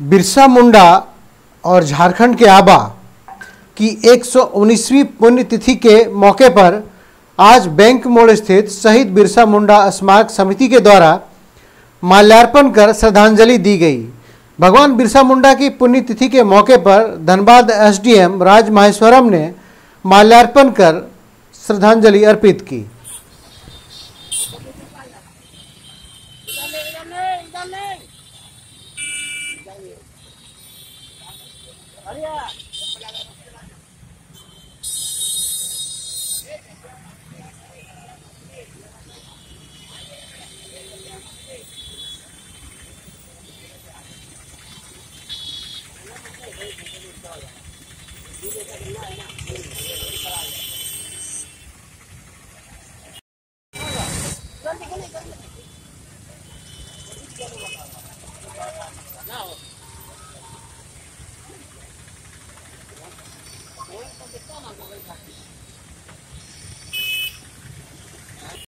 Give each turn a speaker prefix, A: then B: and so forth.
A: बिरसा मुंडा और झारखंड के आबा की 119वीं पुण्यतिथि के मौके पर आज बैंक मोड़ स्थित शहीद बिरसा मुंडा स्मारक समिति के द्वारा माल्यार्पण कर श्रद्धांजलि दी गई। भगवान बिरसा मुंडा की पुण्यतिथि के मौके पर धनबाद एसडीएम राज माहेश्वरम ने माल्यार्पण कर श्रद्धांजलि अर्पित की। Gracias. 你得放到这个位置